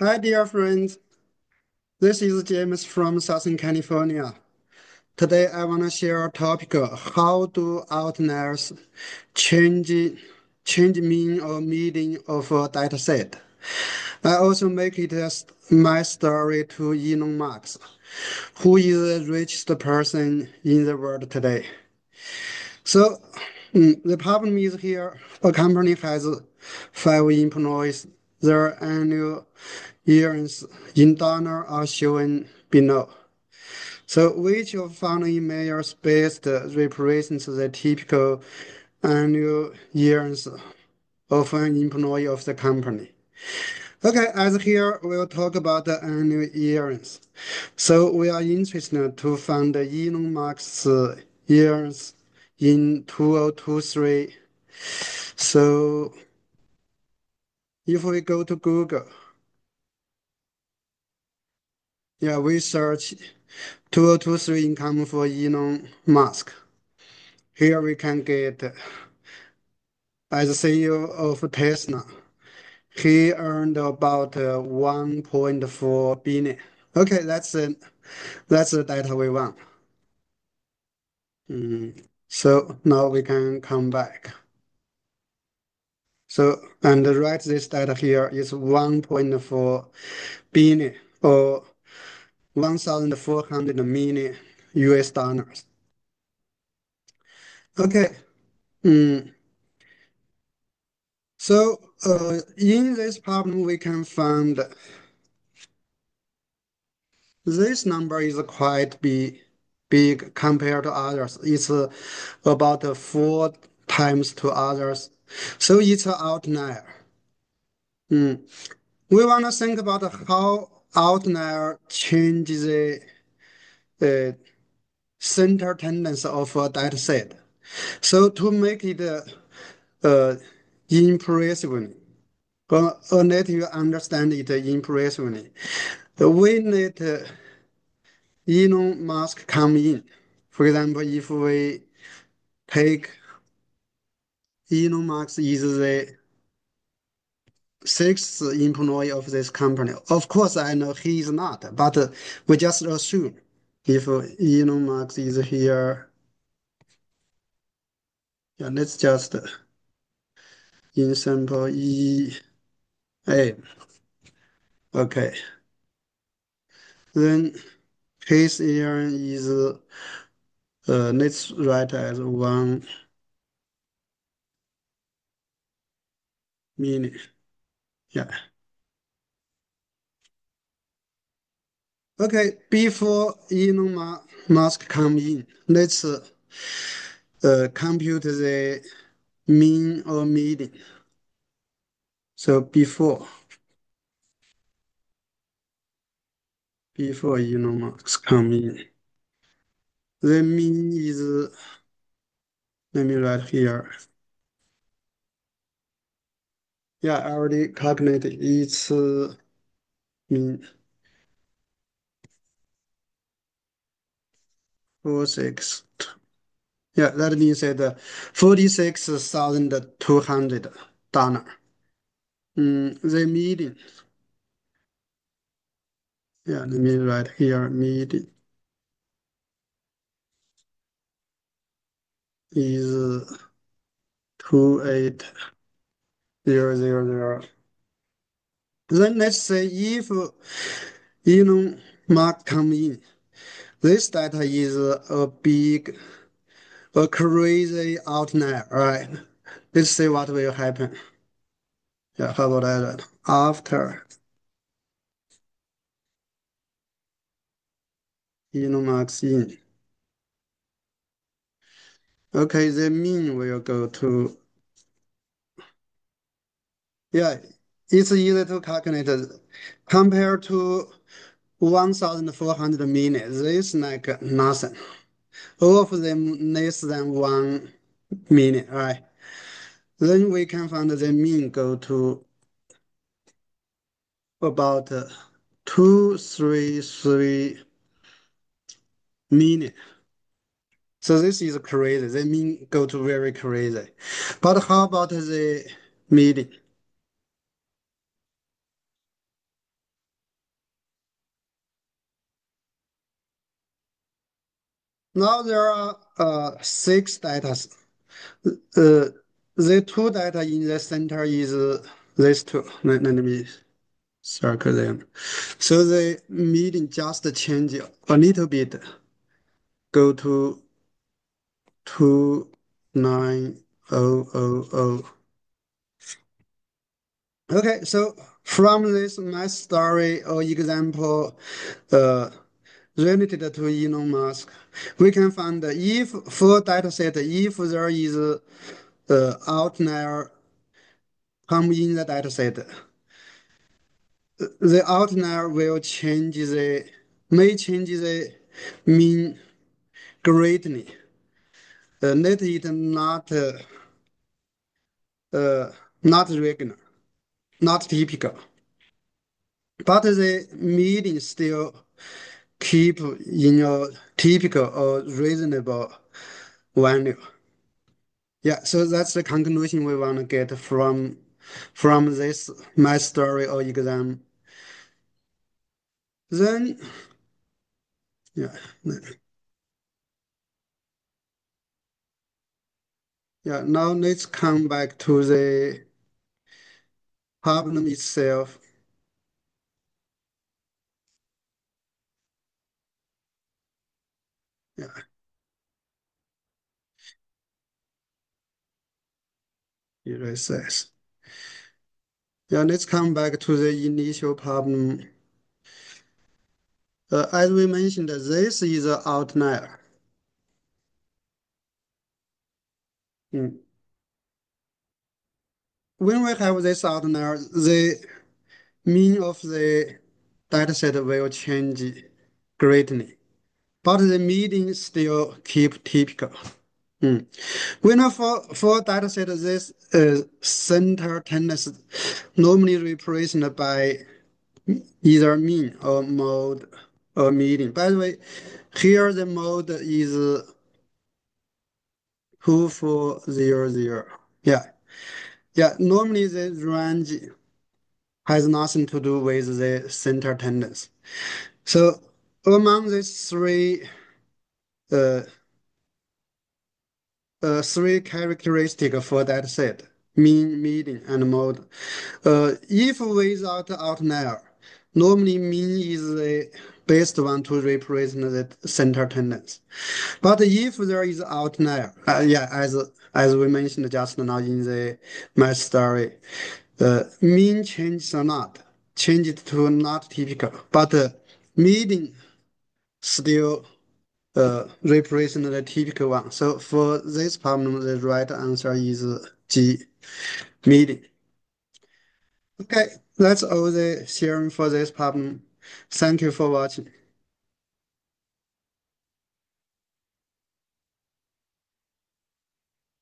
Hi, dear friends. This is James from Southern California. Today, I want to share a topic: How do outliers change change mean or median of a data set? I also make it as my story to Elon Musk, who is the richest person in the world today. So, mm, the problem is here: a company has five employees. Their annual earnings in dollar are shown below. So which of following measures best represents the typical annual earnings of an employee of the company? Okay, as here we'll talk about the annual earnings. So we are interested to find the Elon Musk's earnings in 2023. So if we go to Google, yeah, we search 2023 income for Elon Musk. Here we can get as CEO of Tesla, he earned about uh, 1.4 billion. Okay, that's. That's the data we want. Mm. So now we can come back. So and write this data here is 1.4 billion or 1,400 million US dollars. Okay. Mm. So uh, in this problem, we can find this number is quite big, compared to others. It's uh, about four times to others. So it's an outlier. Mm. We want to think about how outlier changes the uh, center tendency of a data set. So to make it uh, uh, impressively, or, or let you understand it impressively, we need uh, Elon Musk come in. For example, if we take Elon Musk is the sixth employee of this company. Of course, I know he is not, but we just assume if Elon Musk is here, yeah, let's just in sample E A. Okay. Then his year is uh, let's write as one minute. Yeah. Okay, before Elon Musk come in, let's uh, uh, compute the mean or median. So before, before Elon Musk come in, the mean is, let me write here. Yeah, I already calculated its uh. Four six. Yeah, that means that forty-six thousand two hundred dollar. Mm, the median. Yeah, let me write here median is two eight zero zero zero. Then let's say if Elon Musk come in, this data is a big, a crazy outlier, right? Let's see what will happen. Yeah, how about that? After Elon Musk in. Okay, the mean will go to, yeah, it's easy to calculate. Compared to 1,400 minutes, this like nothing. All of them less than one minute, right? Then we can find the mean go to about uh, 233 million. So this is crazy. The mean go to very crazy. But how about the median? Now there are uh, six data. Uh, the two data in the center is these two. Let, let me circle them. So the median just change a little bit. Go to two nine oh oh oh. Okay, so from this my story or example, uh, related to Elon Musk, we can find the if for dataset if there is uh, outlier come in the dataset, the outlier will change the may change the mean greatly. Uh, let it not uh, uh, not regular, not typical, but the median still keep in a typical or reasonable value. Yeah, so that's the conclusion we want to get from from this my story or exam. Then, yeah, yeah. Now let's come back to the problem itself. Yeah. This. Yeah, let's come back to the initial problem. Uh, as we mentioned, this is an outlier. Mm. When we have this outlier, the mean of the dataset will change greatly, but the median still keep typical. Mm. When for, for dataset, this uh, center tendency normally represented by either mean or mode or median. By the way, here the mode is two four zero zero. Yeah, yeah. Normally the range has nothing to do with the center tendency. So among these three uh, uh, three characteristics for that set, mean, median, and mode. Uh, if without outlier, normally mean is the best one to represent the center tendency. But if there is outlier, uh, yeah, as as we mentioned just now in the math story, uh, mean changes or not, changes to not typical, but uh, median still uh, represent the typical one. So for this problem, the right answer is G, median. Okay, that's all the sharing for this problem. Thank you for watching.